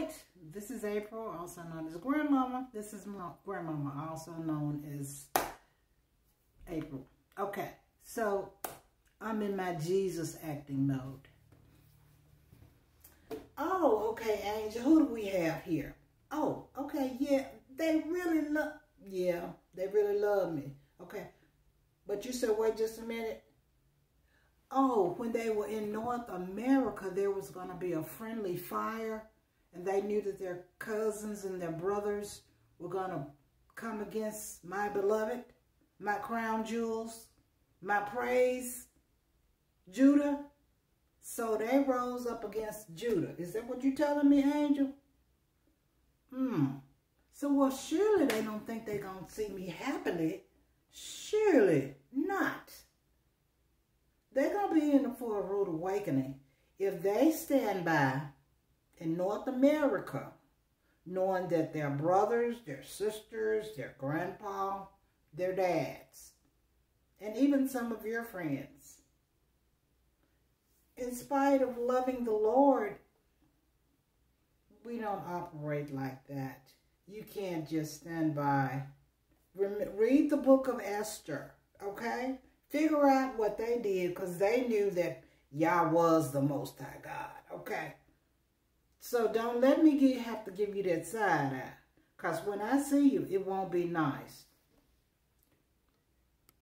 right. This is April, also known as Grandmama. This is my Grandmama, also known as April. Okay, so I'm in my Jesus acting mode. Oh, okay, Angel. Who do we have here? Oh, okay, yeah. They really love, yeah, they really love me. Okay. But you said, wait just a minute. Oh, when they were in North America, there was going to be a friendly fire. And they knew that their cousins and their brothers were going to come against my beloved, my crown jewels, my praise, Judah. So they rose up against Judah. Is that what you're telling me, Angel? Hmm. So, well, surely they don't think they're going to see me happily. Surely not. They're going to be in for a rude awakening if they stand by in North America knowing that their brothers, their sisters, their grandpa, their dads, and even some of your friends in spite of loving the Lord, we don't operate like that. You can't just stand by. Read the book of Esther, okay? Figure out what they did because they knew that Yah was the Most High God, okay? So don't let me get, have to give you that side eye because when I see you, it won't be nice.